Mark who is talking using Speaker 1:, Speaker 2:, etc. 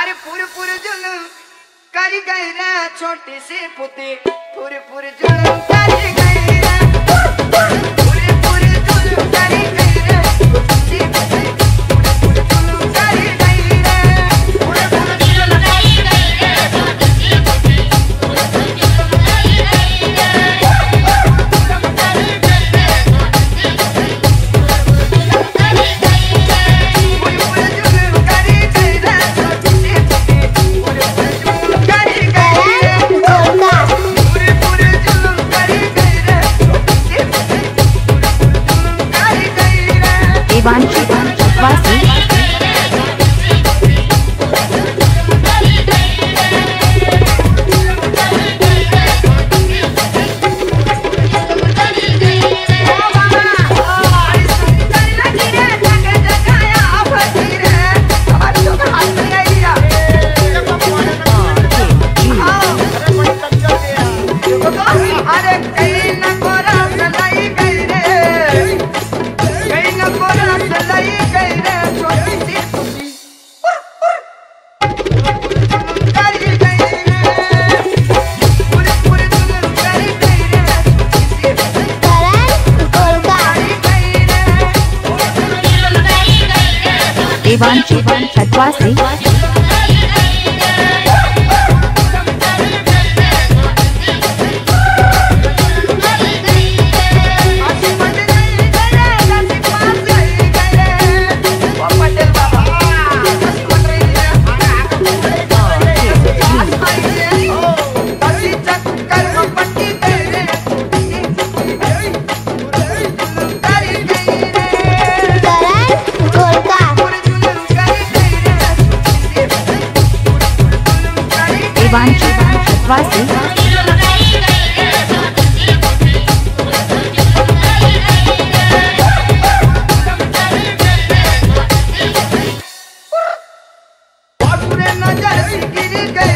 Speaker 1: अरे पुर पुर जुलम कर गहरा छोटे से पुते। पुर पुर जुलम कर गहरा वासी
Speaker 2: देवांशु
Speaker 1: छठवा से शिवांशी वासी नज़र गिर गई